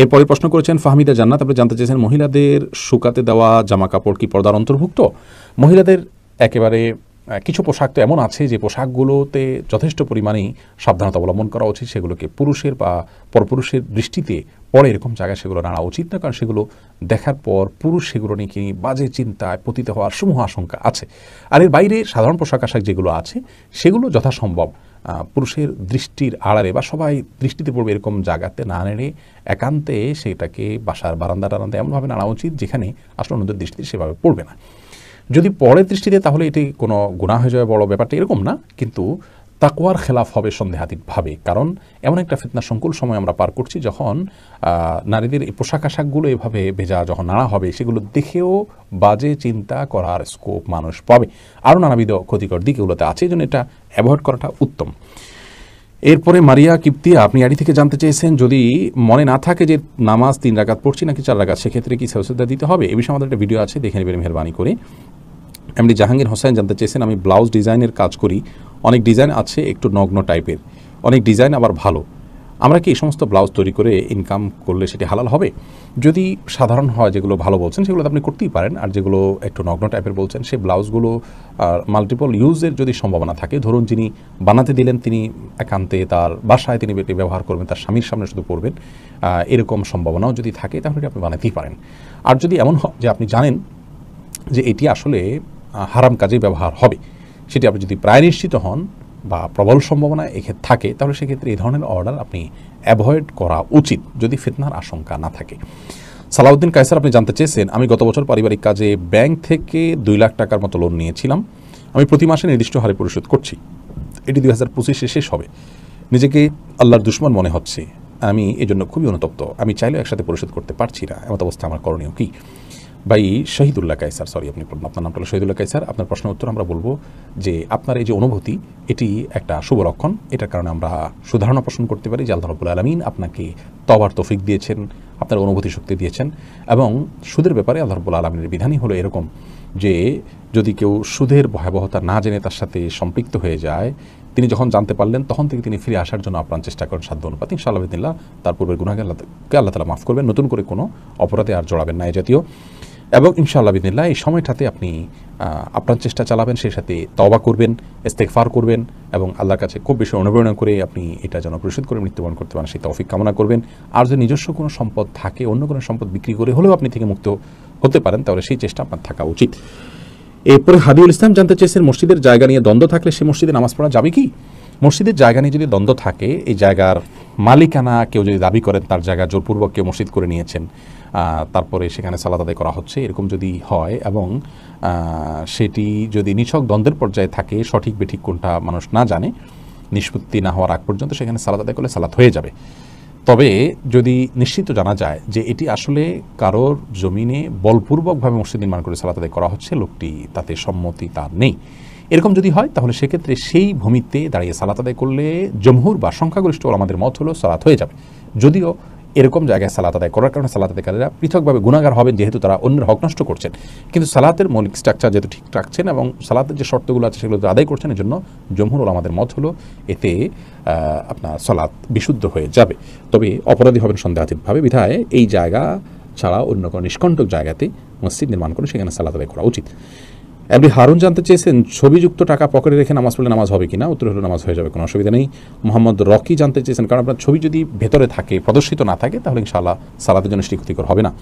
এরপরে প্রশ্ন করেছেন ফাহমিদা জান্নাত, আপনি জানতে চেয়েছেন মহিলাদের শুকাতে দেওয়া জামা কাপড় কি পর্দার অন্তর্ভুক্ত? মহিলাদের একেবারে কিছু পোশাক তো এমন আছে যে পোশাকগুলোতে যথেষ্ট পরিমাণেই সাবধানতা অবলম্বন করা উচিত, সেগুলোকে পুরুষের বা পরপুরুষের দৃষ্টিতে পরে এরকম জায়গায় সেগুলো নাড়া উচিত না, কারণ সেগুলো দেখার পর পুরুষ সেগুলো নিয়ে কি বাজে চিন্তায় পতিত হওয়ার সমূহ আশঙ্কা আছে। আর এর বাইরে সাধারণ পোশাক আশাক যেগুলো আছে, সেগুলো যথাসম্ভব পুরুষের দৃষ্টির আড়ালে বা সবাই দৃষ্টিতে পড়বে এরকম জায়গাতে না নেড়ে একান্তে সেটাকে বাসার বারান্দা টারান্দা এমনভাবে নাড়া উচিত যেখানে আসলে অন্যদের দৃষ্টিতে সেভাবে পড়বে না। যদি পরের দৃষ্টিতে তাহলে এটি কোনো গুণা হয়ে যাবে বড় ব্যাপারটা এরকম না, কিন্তু তাকওয়ার খেলাফ হবে সন্দেহাতীতভাবে, কারণ এমন একটা ফিতনা সংকুল সময় আমরা পার করছি যখন নারীদের এই পোশাক আশাকগুলো এভাবে ভেজা যখন নাড়া হবে, সেগুলো দেখেও বাজে চিন্তা করার স্কোপ মানুষ পাবে। আরও নানাবিধ ক্ষতিকর দিকগুলোতে আছে, এই জন্য এটা অ্যাভয়েড করাটা উত্তম। এরপরে মারিয়া কিপ্তিয়া আপনি আড়ি থেকে জানতে চেয়েছেন, যদি মনে না থাকে যে নামাজ তিন রাকাত পড়ছি নাকি চার রাকাত, সেক্ষেত্রে কি সেওসিদ্ধা দিতে হবে? এ বিষয়ে আমাদের একটা ভিডিও আছে, দেখে নেবেন মেহরবানি করে। এমনি জাহাঙ্গীর হোসেন জানতে চেয়েছেন, আমি ব্লাউজ ডিজাইনের কাজ করি অনেক ডিজাইন আছে একটু নগ্ন টাইপের, অনেক ডিজাইন আবার ভালো। আমরা কি এই সমস্ত ব্লাউজ তৈরি করে ইনকাম করলে সেটি হালাল হবে? যদি সাধারণ হয় যেগুলো ভালো বলছেন, সেগুলো আপনি করতেই পারেন, আর যেগুলো একটু নগ্ন টাইপের বলছেন সেই ব্লাউজগুলো মাল্টিপল ইউজের যদি সম্ভাবনা থাকে, ধরুন যিনি বানাতে দিলেন, তিনি একান্তে তার বাসায় তিনি এটি ব্যবহার করবেন, তার স্বামীর সামনে শুধু পড়বেন এরকম সম্ভাবনাও যদি থাকে, তাহলে আপনি বানাতেই পারেন। আর যদি এমন হয় যে আপনি জানেন যে এটি আসলে হারাম কাজে ব্যবহার হবে সেটি আপনি যদি প্রায় নিশ্চিত হন বা প্রবল সম্ভাবনা এক্ষেত্রে থাকে, তাহলে সেক্ষেত্রে এই ধরনের অর্ডার আপনি অ্যাভয়েড করা উচিত যদি ফিতনার আশঙ্কা না থাকে। সালাউদ্দিন কায়সার, আপনি জানতে চেয়েছেন, আমি গত বছর পারিবারিক কাজে ব্যাংক থেকে দুই লাখ টাকার মতো লোন নিয়েছিলাম। আমি প্রতি মাসে নির্দিষ্ট হারে পরিশোধ করছি। এটি দুই হাজার পঁচিশে শেষ হবে। নিজেকে আল্লাহর দুশ্মন মনে হচ্ছে। আমি এজন্য খুবই অনুতপ্ত। আমি চাইলেও একসাথে পরিশোধ করতে পারছি না। এমত অবস্থা আমার করণীয় কি? ভাই, শহীদুল্লাহ কাইসার সরি আপনি আপনার নামটা হলো শহীদুল্লাহ কাইসার আপনার প্রশ্নের উত্তর আমরা বলব যে আপনার এই যে অনুভূতি, এটি একটা শুভ লক্ষণ। এটার কারণে আমরা সুধারণা পোষণ করতে পারি। যে আল্লাহ রবুল আলমিন আপনাকে তবার তফিক দিয়েছেন, আপনার অনুভূতি শক্তি দিয়েছেন এবং সুদের ব্যাপারে আল্লাহ রবুল আলমিনের বিধানই হলো এরকম যে যদি কেউ সুদের ভয়াবহতা না জেনে তার সাথে সম্পৃক্ত হয়ে যায়, তিনি যখন জানতে পারলেন, তখন থেকে তিনি ফিরে আসার জন্য আপ্রাণ চেষ্টা করেন সাধ্য অনুপাত। ইনশাআল্লাহ তার পূর্বের গুণাকে আল্লাহকে আল্লাহ তালা মাফ করবেন। নতুন করে কোনো অপরাধে আর জড়াবেন না এ জাতীয়। এবং ইনশাআল্লাহ বিদিল্লাহ এই সময়টাতে আপনি আপনার চেষ্টা চালাবেন, সেই সাথে তওবা করবেন ইস্তেকফার করবেন এবং আল্লাহর কাছে খুব বেশি অনুপ্রেরণা করে আপনি এটা যেন পরিশোধ করে মৃত্যুবরণ করতে পারেন, সেই তৌফিক কামনা করবেন। আর যদি নিজস্ব কোনো সম্পদ থাকে, অন্য কোনো সম্পদ বিক্রি করে হলেও আপনি থেকে মুক্ত হতে পারেন, তাহলে সেই চেষ্টা আপনার থাকা উচিত। এরপরে হাবিউল ইসলাম জানতে চেয়েছেন, মসজিদের জায়গা নিয়ে দ্বন্দ্ব থাকলে সে মসজিদে নামাজ পড়া যাবে কি? মসজিদের জায়গা নিয়ে যদি দ্বন্দ্ব থাকে, এই জায়গার মালিকানা কেউ যদি দাবি করেন, তার জায়গা জোরপূর্বক কেউ মসজিদ করে নিয়েছেন তারপরে সেখানে সালাদ আদায় করা হচ্ছে, এরকম যদি হয় এবং সেটি যদি নিছক দ্বন্দ্বের পর্যায়ে থাকে, সঠিক বেঠিক কোনটা মানুষ না জানে, নিষ্পত্তি না হওয়ার আগ পর্যন্ত সেখানে সালাদ আদায় করলে সালাত হয়ে যাবে। তবে যদি নিশ্চিত জানা যায় যে এটি আসলে কারোর জমিনে বলপূর্বকভাবে মসজিদ নির্মাণ করে সালাত আদায় করা হচ্ছে, লোকটি তাতে সম্মতি তার নেই। এরকম যদি হয়, তাহলে সেক্ষেত্রে সেই ভূমিতে দাঁড়িয়ে সালাত আদায় করলে জমহুর বা সংখ্যাগরিষ্ঠ আমাদের মত হলো সালাত হয়ে যাবে। যদিও এরকম জায়গায় সালাত আদায় করার কারণে সালাত আদায়কারীরা পৃথকভাবে গুণাগার হবেন, যেহেতু তারা অন্যের হক নষ্ট করছেন। কিন্তু সালাতের মৌলিক স্ট্রাকচার যেহেতু ঠিক রাখছেন এবং সালাতের যে শর্তগুলো আছে সেগুলো আদায় করছেন এর জন্য জমহুর আমাদের মত হলো এতে আপনার সালাত বিশুদ্ধ হয়ে যাবে। তবে অপরাধী হবেন সন্দেহাতীতভাবে। বিধায় এই জায়গা ছাড়া অন্য কোনো নিষ্কণ্টক জায়গাতে মসজিদ নির্মাণ করে সেখানে সালাত আদায় করা উচিত। এমনি হারুন জানতে চেয়েছেন, ছবিযুক্ত টাকা পকেটে রেখে নামাজ পড়লে নামাজ হবে কিনা? উত্তর হলো, নামাজ হয়ে যাবে, কোনো অসুবিধা নেই। মোহাম্মদ রকি জানতে চেয়েছেন, কারণ আপনার ছবি যদি ভেতরে থাকে, প্রদর্শিত না থাকে, তাহলে ইনশাআল্লাহ সালাতের জন্য সেটি ক্ষতিকর হবে না।